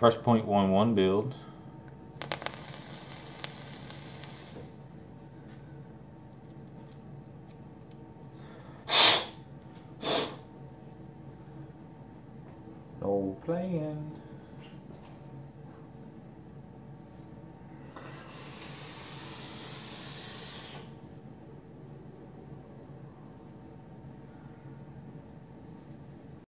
Fresh Point One One build. No playing.